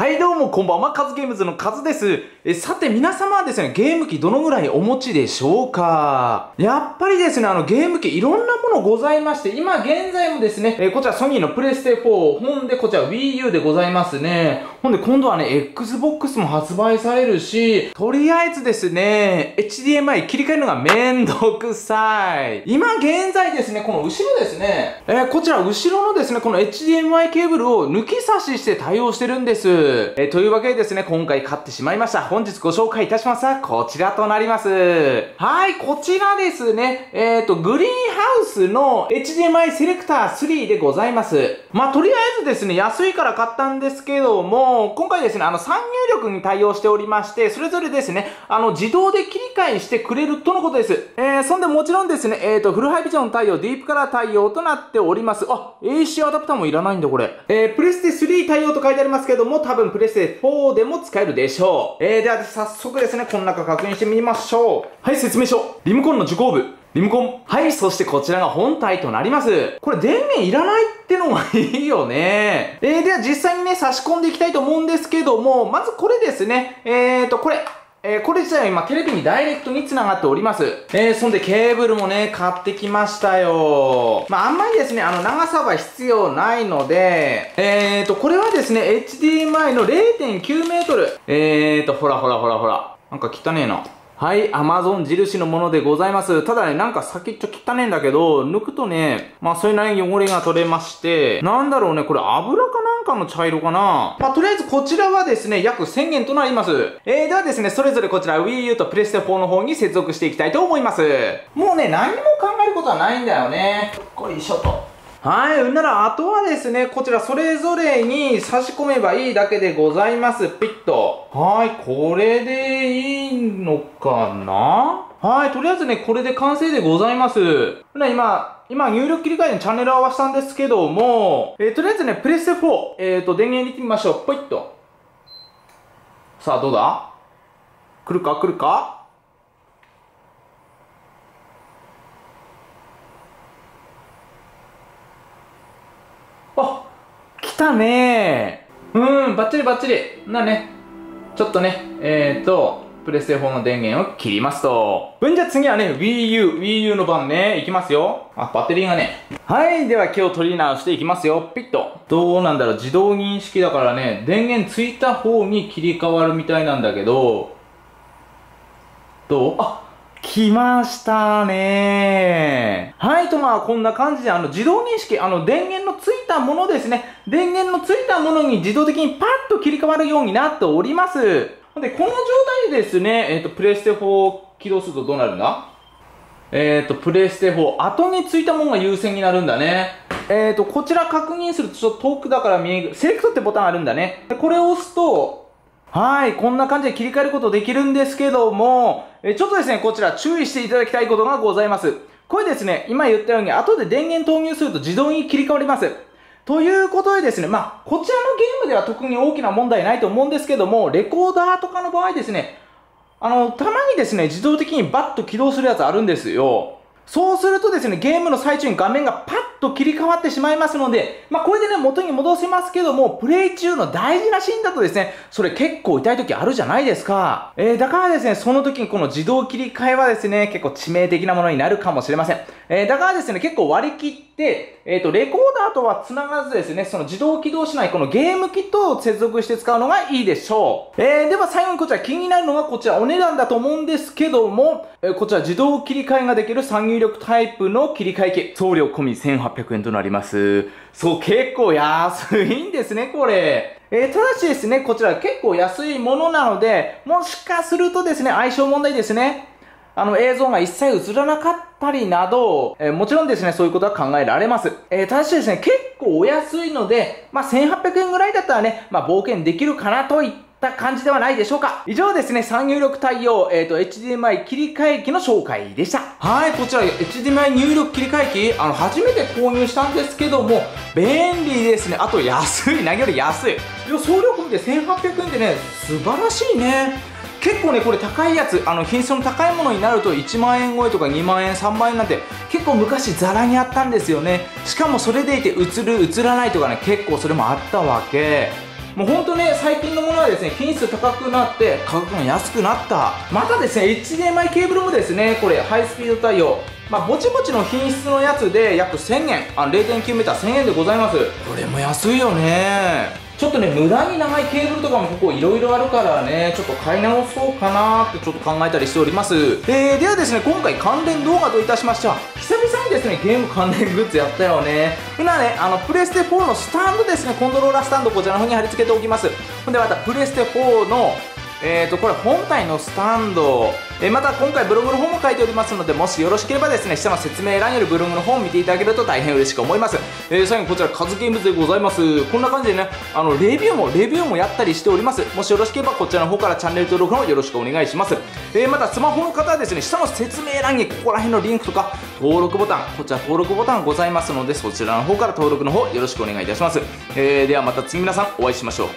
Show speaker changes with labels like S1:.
S1: はいどうもこんばんは、カズゲームズのカズです。え、さて皆様はですね、ゲーム機どのぐらいお持ちでしょうか？やっぱりですね、あのゲーム機いろんなものございまして、今現在もですね、えこちらソニーのプレステ4、ほんでこちら Wii U でございますね。ほんで今度はね、Xbox も発売されるし、とりあえずですね、HDMI 切り替えるのがめんどくさい。今現在ですね、この後ろですね、え、こちら後ろのですね、この HDMI ケーブルを抜き差しして対応してるんです。えー、というわけでですね、今回買ってしまいました。本日ご紹介いたしますは、こちらとなります。はい、こちらですね、えっ、ー、と、グリーンハウスの HDMI セレクター3でございます。まあ、とりあえずですね、安いから買ったんですけども、今回ですね、あの、3入力に対応しておりまして、それぞれですね、あの、自動で切り替えしてくれるとのことです。えー、そんでもちろんですね、えっ、ー、と、フルハイビジョン対応、ディープカラー対応となっております。あ、AC アダプターもいらないんだ、これ。えー、プレステ3対応と書いてありますけども、多分プレステ4でも使えるでしょう。えー、では早速ですね、この中確認してみましょう。はい、説明書。リモコンの受講部。リモコン。はい、そしてこちらが本体となります。これ電源いらないってのがいいよね。えー、では実際にね、差し込んでいきたいと思うんですけども、まずこれですね。えーと、これ。えー、これ自体は今テレビにダイレクトに繋がっております。えー、そんでケーブルもね、買ってきましたよ。まあ、あんまりですね、あの、長さは必要ないので、えーと、これはですね、HDMI の0.9メートル。えーと、ほらほらほらほら。なんか汚ねえな。はい、アマゾン印のものでございます。ただね、なんか先っちょ汚ねえんだけど、抜くとね、まあそれなりに汚れが取れまして、なんだろうね、これ油かなんかの茶色かな？まあとりあえずこちらはですね、約1000円となります。えー、ではですね、それぞれこちら Wii U とプレステ4の方に接続していきたいと思います。もうね、何も考えることはないんだよね。こいしょと。はい。うんなら、あとはですね、こちらそれぞれに差し込めばいいだけでございます。ピッと。はい。これでいいのかな？はい。とりあえずね、これで完成でございます。今、今入力切り替えにチャンネル合わせたんですけども、えー、とりあえずね、プレステ4、えっ、ー、と、電源入れてみましょう。ポイッと。さあ、どうだ？来るか？来るか？あ、来たねーうん、バッチリバッチリ。なね、ちょっとね、えーと、プレステ4の電源を切りますと。うんじゃ次はね、Wii U、Wii U の番ね、いきますよ。あ、バッテリーがね。はい、では今日取り直していきますよ。ピッと。どうなんだろう、自動認識だからね、電源ついた方に切り替わるみたいなんだけど、どう？あ、来ましたねはい、とまあこんな感じであの自動認識、あの電源のついたものですね。電源のついたものに自動的にパッと切り替わるようになっております。で、この状態でですね、えっ、ー、と、プレステ4を起動するとどうなるんだ？えっ、ー、と、プレステ4、後についたものが優先になるんだね。えっ、ー、と、こちら確認するとちょっと遠くだから見える、セレクトってボタンあるんだね。これを押すと、はい、こんな感じで切り替えることできるんですけども、えちょっとですね、こちら注意していただきたいことがございます。これですね、今言ったように後で電源投入すると自動に切り替わります。ということでですね、まあ、こちらのゲームでは特に大きな問題ないと思うんですけども、レコーダーとかの場合ですね、あの、たまにですね、自動的にバッと起動するやつあるんですよ。そうするとですね、ゲームの最中に画面がパッと切り替わってしまいますので、まあこれでね、元に戻せますけども、プレイ中の大事なシーンだとですね、それ結構痛い時あるじゃないですか。えー、だからですね、その時にこの自動切り替えはですね、結構致命的なものになるかもしれません。えー、だからですね、結構割り切って、えっ、ー、と、レコーダーとは繋がずですね、その自動起動しないこのゲームキットを接続して使うのがいいでしょう。えー、では最後にこちら気になるのがこちらお値段だと思うんですけども、えー、こちら自動切り替えができる3入力タイプの切り替え機、送料込み1800 100円となります。そう、結構安いんですね、これ。えー、ただしですね、こちら結構安いものなので、もしかするとですね、相性問題ですね。あの映像が一切映らなかったりなど、えー、もちろんですね、そういうことは考えられます。えー、ただしですね、結構お安いので、まあ、1800円ぐらいだったらね、まあ、冒険できるかなといった感じではないでしょうか。以上ですね、3入力対応、えっ、ー、と、HDMI 切り替え機の紹介でした。はい、こちら HDMI 入力切り替え機、あの、初めて購入したんですけども、便利ですね。あと安い、何より安い。いや、送料込みで1800円でね、素晴らしいね。結構ねこれ高いやつあの品質の高いものになると1万円超えとか2万円3万円なんて結構昔ザラにあったんですよねしかもそれでいて映る映らないとかね結構それもあったわけもうほんとね、最近のものはですね、品質高くなって、価格が安くなった。またですね、HDMI ケーブルもですね、これ、ハイスピード対応。まあ、ぼちぼちの品質のやつで約1000円、あ 0.9m、1000円でございます。これも安いよね。ちょっとね、無駄に長いケーブルとかもここいろいろあるからね、ちょっと買い直そうかなってちょっと考えたりしております。えー、ではですね、今回関連動画といたしましては、久々にですね、ゲーム関連グッズやったよね。ふなね、あの、プレステ4のスタンドですね、コントローラースタンドこちらの方に貼り付けておきます。ほんでまた、プレステ4のえーと、これ本体のスタンド、えー、また今回ブログの方も書いておりますので、もしよろしければですね、下の説明欄よりブログの方を見ていただけると大変嬉しく思います。えー、最後こちらカズゲームズでございます。こんな感じでね、あの、レビューも、レビューもやったりしております。もしよろしければこちらの方からチャンネル登録の方よろしくお願いします。えー、またスマホの方はですね、下の説明欄にここら辺のリンクとか、登録ボタン、こちら登録ボタンございますので、そちらの方から登録の方よろしくお願いいたします。えー、ではまた次皆さんお会いしましょう。